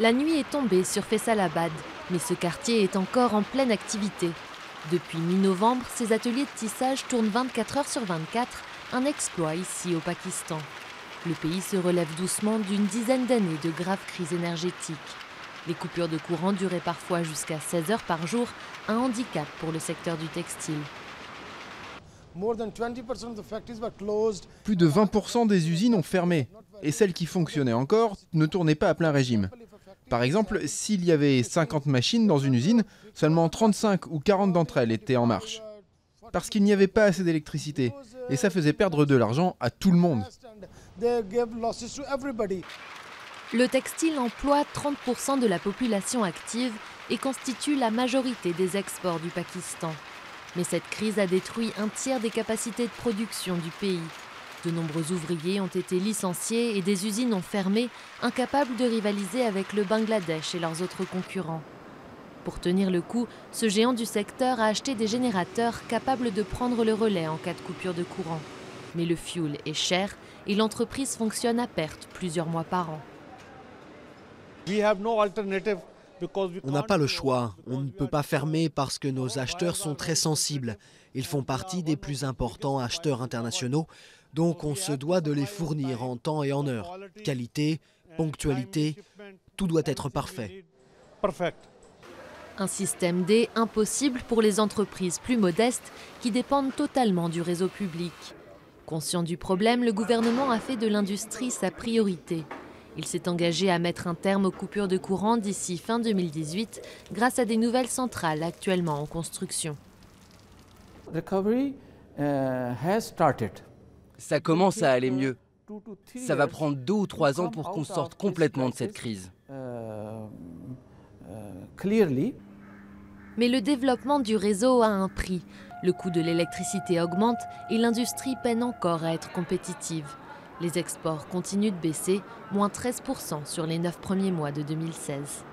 La nuit est tombée sur Faisalabad, mais ce quartier est encore en pleine activité. Depuis mi-novembre, ces ateliers de tissage tournent 24 heures sur 24, un exploit ici au Pakistan. Le pays se relève doucement d'une dizaine d'années de graves crises énergétiques. Les coupures de courant duraient parfois jusqu'à 16 heures par jour, un handicap pour le secteur du textile. Plus de 20% des usines ont fermé, et celles qui fonctionnaient encore ne tournaient pas à plein régime. Par exemple, s'il y avait 50 machines dans une usine, seulement 35 ou 40 d'entre elles étaient en marche. Parce qu'il n'y avait pas assez d'électricité. Et ça faisait perdre de l'argent à tout le monde. Le textile emploie 30% de la population active et constitue la majorité des exports du Pakistan. Mais cette crise a détruit un tiers des capacités de production du pays. De nombreux ouvriers ont été licenciés et des usines ont fermé, incapables de rivaliser avec le Bangladesh et leurs autres concurrents. Pour tenir le coup, ce géant du secteur a acheté des générateurs capables de prendre le relais en cas de coupure de courant. Mais le fuel est cher et l'entreprise fonctionne à perte plusieurs mois par an. On n'a pas le choix. On ne peut pas fermer parce que nos acheteurs sont très sensibles. Ils font partie des plus importants acheteurs internationaux. Donc on se doit de les fournir en temps et en heure. Qualité, ponctualité, tout doit être parfait. Un système D impossible pour les entreprises plus modestes qui dépendent totalement du réseau public. Conscient du problème, le gouvernement a fait de l'industrie sa priorité. Il s'est engagé à mettre un terme aux coupures de courant d'ici fin 2018 grâce à des nouvelles centrales actuellement en construction. Ça commence à aller mieux. Ça va prendre deux ou trois ans pour qu'on sorte complètement de cette crise. Mais le développement du réseau a un prix. Le coût de l'électricité augmente et l'industrie peine encore à être compétitive. Les exports continuent de baisser, moins 13% sur les 9 premiers mois de 2016.